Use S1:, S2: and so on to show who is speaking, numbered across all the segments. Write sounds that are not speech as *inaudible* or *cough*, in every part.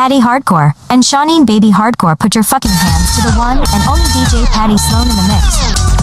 S1: Paddy Hardcore, and Shawneen Baby Hardcore put your fucking hands to the one and only DJ Paddy Sloan in the mix.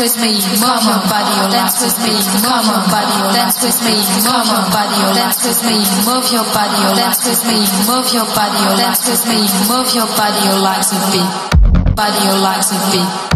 S2: With me, your body, or dance with me, your body, or dance with me, your body, or dance with me, move your body, or dance with me, move your body, or dance with me, move your body, or like a beat, body, or like a beat.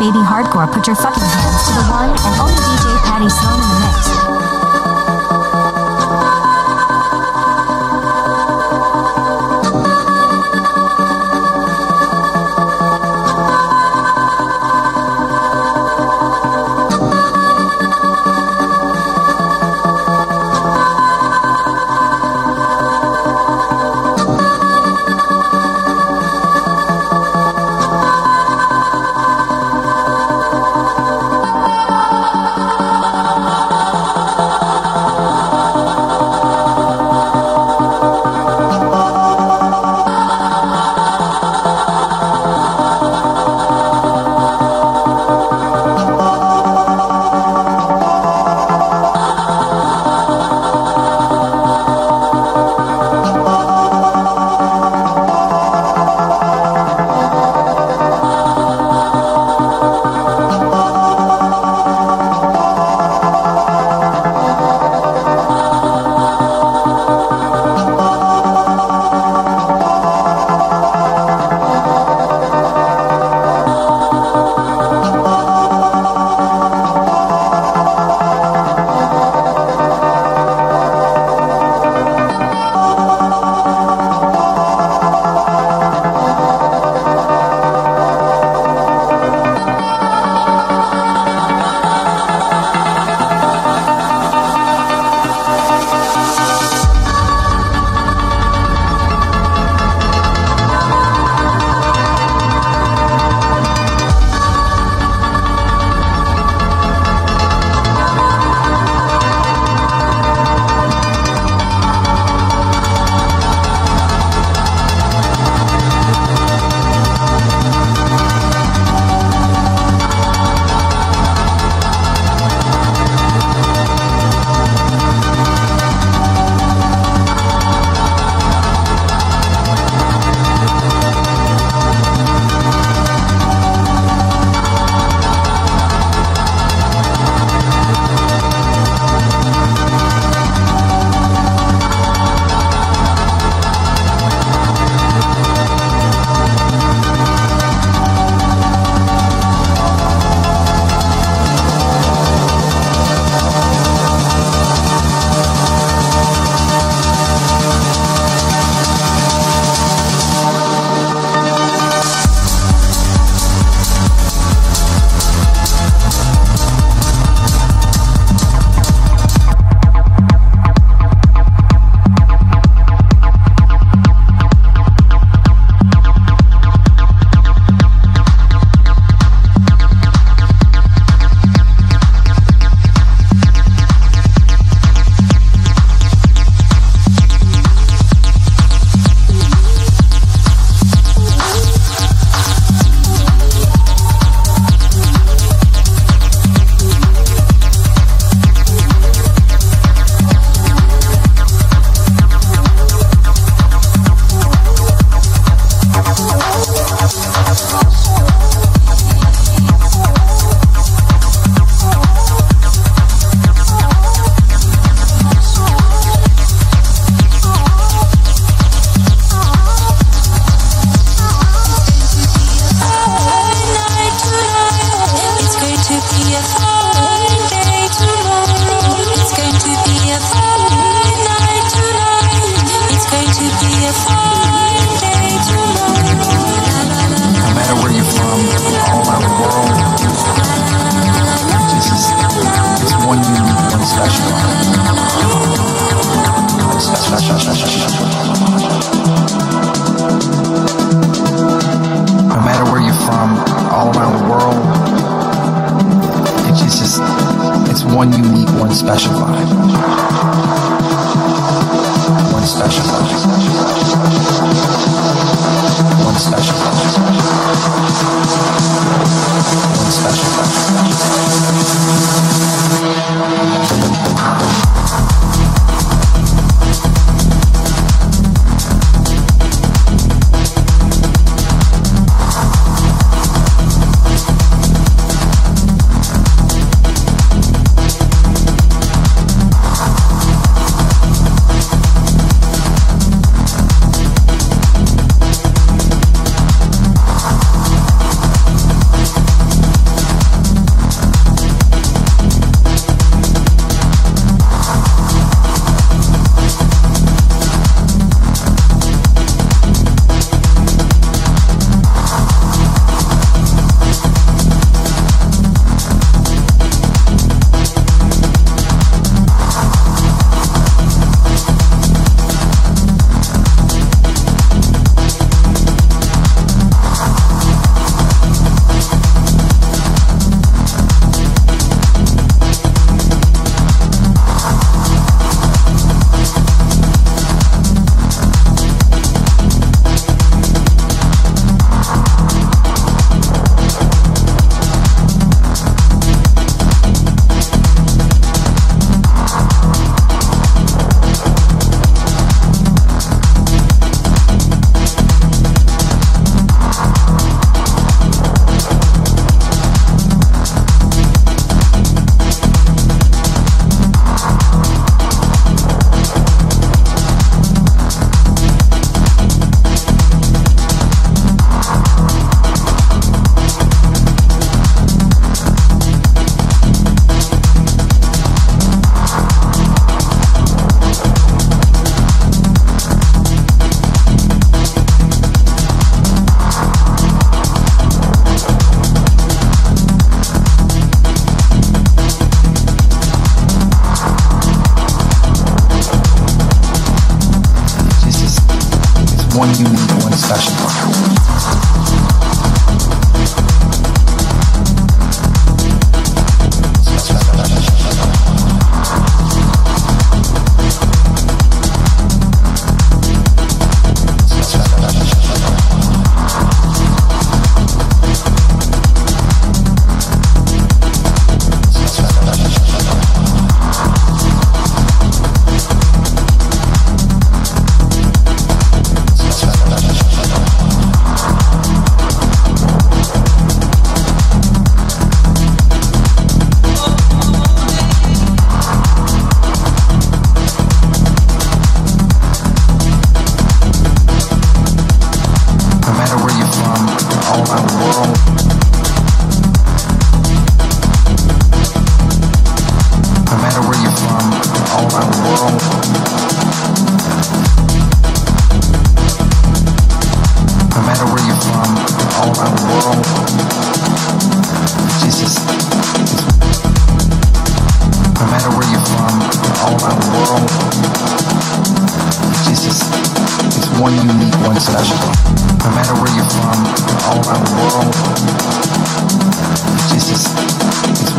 S1: Baby Hardcore put your fucking hands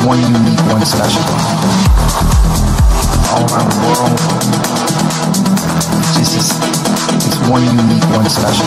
S1: one
S3: unique, one special All around the world, it's just, it's, it's one unique, one special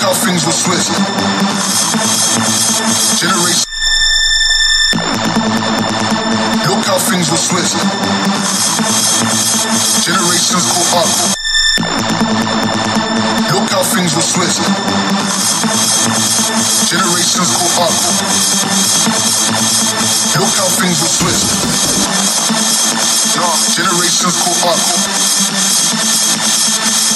S4: Look how things were split. Generation. Look how things were. Generations caught up. Look how things were split. Generations caught up. Look how things were swift. Generations caught up.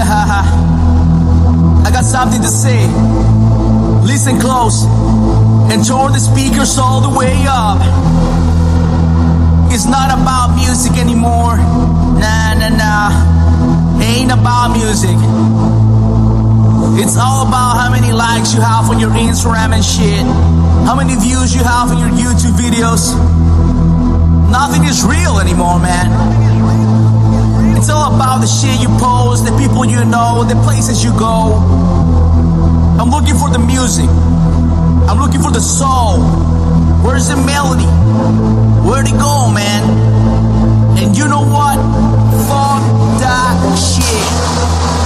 S4: *laughs* I
S5: got something to say. Listen close and turn the speakers all the way up. It's not about music anymore. Nah, nah, nah. Ain't about music. It's all about how many likes you have on your Instagram and shit. How many views you have on your YouTube videos. Nothing is real anymore, man. It's all about the shit you post, the people you know, the places you go. I'm looking for the music. I'm looking for the soul. Where's the melody? Where'd it go, man? And you know what? Fuck that shit.